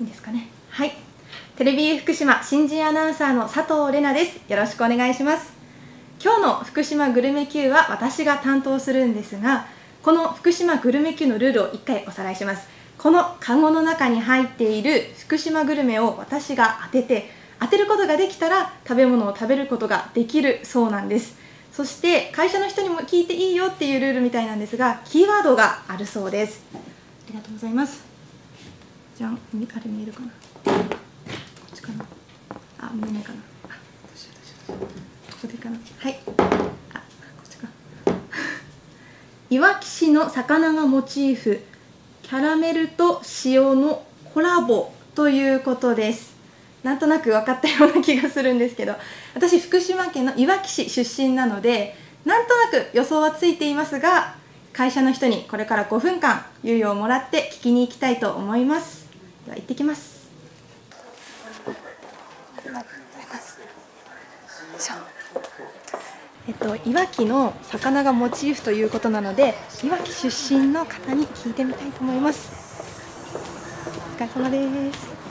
いいですかね。はい。テレビ福島新人アナウンサーの佐藤玲奈です。よろしくお願いします。今日の福島グルメ Q は私が担当するんですがこの福島グルメ Q のルールを一回おさらいします。このカゴの中に入っている福島グルメを私が当てて当てることができたら食べ物を食べることができるそうなんです。そして会社の人にも聞いていいよっていうルールみたいなんですがキーワードがあるそうです。ありがとうございます。じゃんあれ見えるかな？こっちかな？あ見えないかな？あどうしようどうしようここでいいかな？はい。あこっちか。いわき市の魚がモチーフキャラメルと塩のコラボということです。なんとなく分かったような気がするんですけど私福島県のいわき市出身なのでなんとなく予想はついていますが会社の人にこれから5分間猶予をもらって聞きに行きたいと思います。では行ってきます。えっと、いわきの魚がモチーフということなのでいわき出身の方に聞いてみたいと思います。お疲れ様です。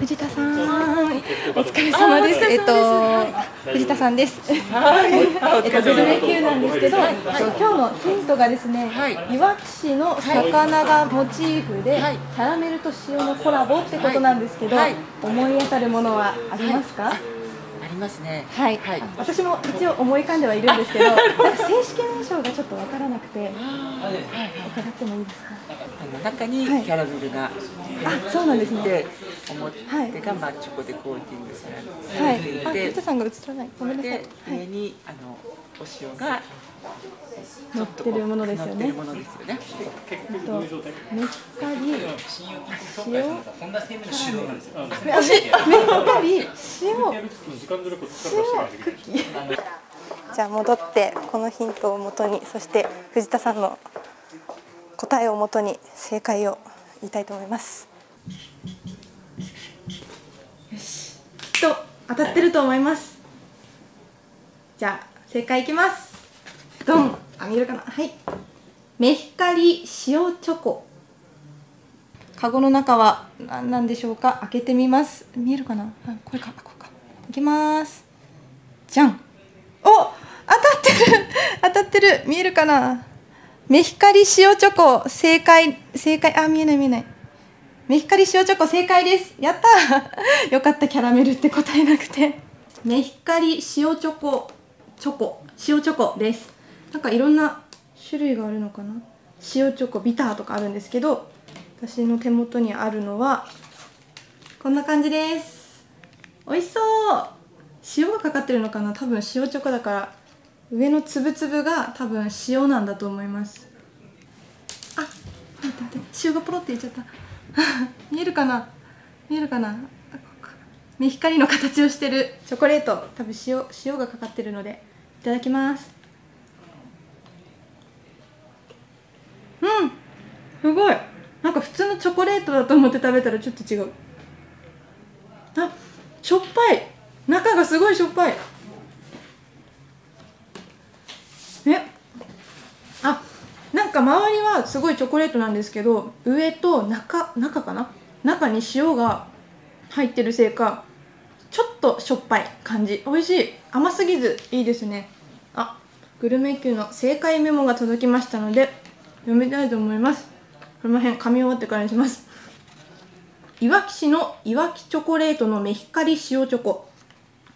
藤田さん、お疲れ様です。えっと、藤田さんです。えっと、グルメ級なんです。けど、今日のヒントがですね、い。わき市の魚がモチーフで、キャラメルと塩のコラボってことなんですけど、思い当たるものはありますか？ありますね。はい。私も一応思い浮かんではいるんですけど、なんか正式名称がちょっとわからなくて、伺ってもいいですか？あの中にキャラメルが、あ、そうなんですね。表がまあチョコでコーティングされていて、はい、あ、さんが映らない。ごめんなさい。上にあのお塩が乗ってるものですよね。ものですよね。と、めったり塩、塩、めったり塩、塩クッキー。じゃあ戻ってこのヒントをもとに、そして藤田さんの答えをもとに正解を言いたいと思います。当たってると思います。じゃあ正解いきます。ドン。あ見えるかな？はい。メヒカリ塩チョコ。カゴの中は何なんでしょうか？開けてみます。見えるかな？これか、これか。いきます。じゃん。お、当たってる。当たってる。見えるかな？メヒカリ塩チョコ正解正解あ見えない見えないメヒカリ塩チョコ正解です。やった よかったキャラメルって答えなくて。メヒカリ塩チョコチョコ塩チョコです。なんかいろんな種類があるのかな。塩チョコビターとかあるんですけど私の手元にあるのはこんな感じです。美味しそう。塩がかかってるのかな。多分塩チョコだから上のつぶつぶが多分塩なんだと思います。あ待って待って塩がポロって言っちゃった。見えるかな？見えるかな？目光の形をしてる。チョコレート多分塩塩がかかってるのでいただきます。うん！すごい。なんか普通のチョコレートだと思って食べたらちょっと違う。あしょっぱい。中がすごいしょっぱいえあなんか周りはすごいチョコレートなんですけど上と中中かな？中に塩が入ってるせいかちょっとしょっぱい感じ。美味しい。甘すぎずいいですね。あグルメ級の正解メモが届きましたので読みたいと思います。この辺噛み終わってからにします。いわき市のいわきチョコレートのメヒカリ塩チョコ。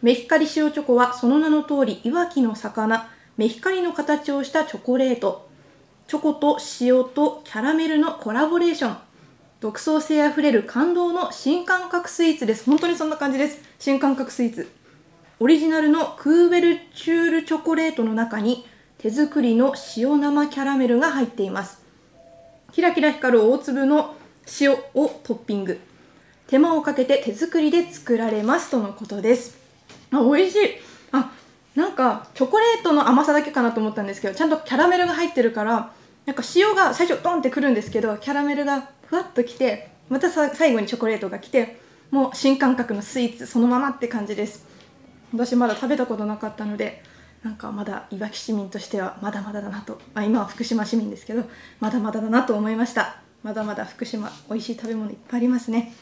メヒカリ塩チョコはその名の通りいわきの魚メヒカリの形をしたチョコレート。チョコと塩とキャラメルのコラボレーション。独創性あふれる感動の新感覚スイーツです。本当にそんな感じです。新感覚スイーツ。オリジナルのクーベルチュールチョコレートの中に手作りの塩生キャラメルが入っています。キラキラ光る大粒の塩をトッピング。手間をかけて手作りで作られますとのことです。あ美味しい。あなんかチョコレートの甘さだけかなと思ったんですけどちゃんとキャラメルが入ってるからなんか塩が最初ドンってくるんですけどキャラメルがふわっときてまた最後にチョコレートが来てもう新感覚のスイーツそのままって感じです。私まだ食べたことなかったのでなんかまだいわき市民としてはまだまだだなと、まあ、今は福島市民ですけどまだまだだなと思いました。まだまだ福島美味しい食べ物いっぱいありますね。